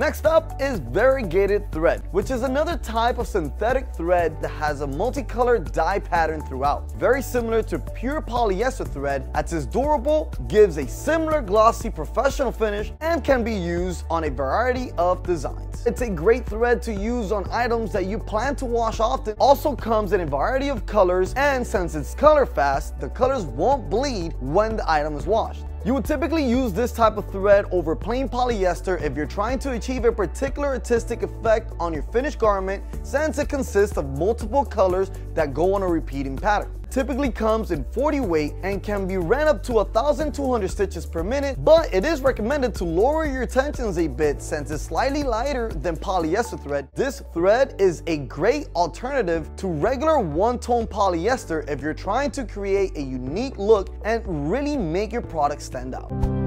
Next up is variegated thread, which is another type of synthetic thread that has a multicolored dye pattern throughout. Very similar to pure polyester thread, as durable, gives a similar glossy professional finish, and can be used on a variety of designs. It's a great thread to use on items that you plan to wash often. Also comes in a variety of colors, and since it's color fast, the colors won't bleed when the item is washed. You would typically use this type of thread over plain polyester if you're trying to achieve a particular artistic effect on your finished garment since it consists of multiple colors that go on a repeating pattern typically comes in 40 weight and can be ran up to 1200 stitches per minute, but it is recommended to lower your tensions a bit since it's slightly lighter than polyester thread. This thread is a great alternative to regular one-tone polyester if you're trying to create a unique look and really make your product stand out.